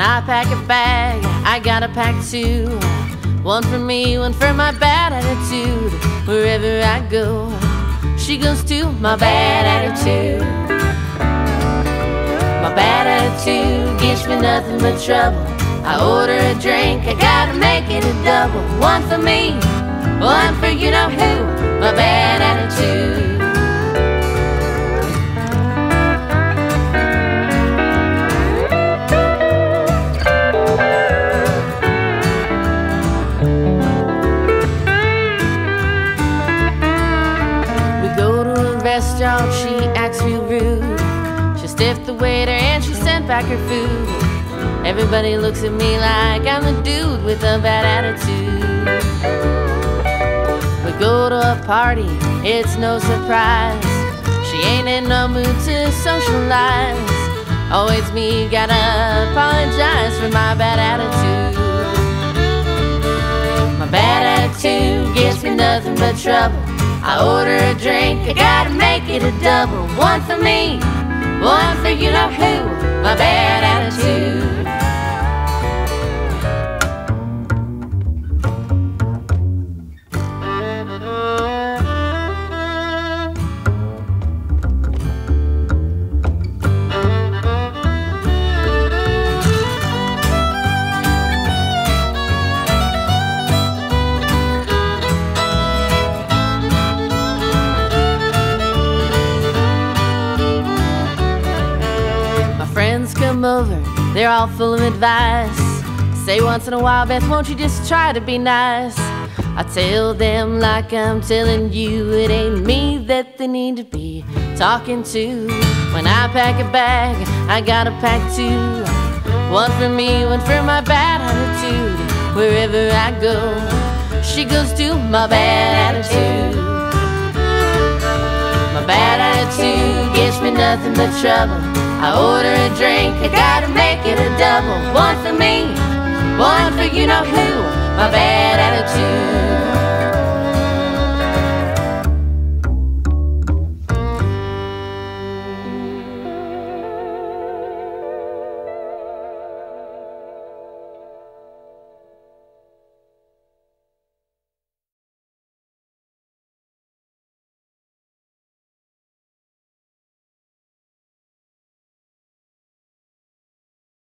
I pack a bag, I gotta pack two. One for me, one for my bad attitude. Wherever I go, she goes to my bad attitude. My bad attitude gives me nothing but trouble. I order a drink, I gotta make it a double. One for me, one for you know who. Restaurant, she acts real rude. She stiffed the waiter and she sent back her food. Everybody looks at me like I'm the dude with a bad attitude. We go to a party, it's no surprise. She ain't in no mood to socialize. Always me, gotta apologize for my bad attitude. My bad attitude gives me nothing but trouble. I order a drink, I gotta make it a double. One for me, one for you know who. My bad they're all full of advice. Say once in a while, Beth, won't you just try to be nice? I tell them like I'm telling you, it ain't me that they need to be talking to. When I pack a bag, I gotta pack two. One for me, one for my bad attitude. Wherever I go, she goes to my bad attitude. My bad attitude gives me nothing but trouble. I order a drink, I gotta make it a double. One for me, one for you know who. My bad.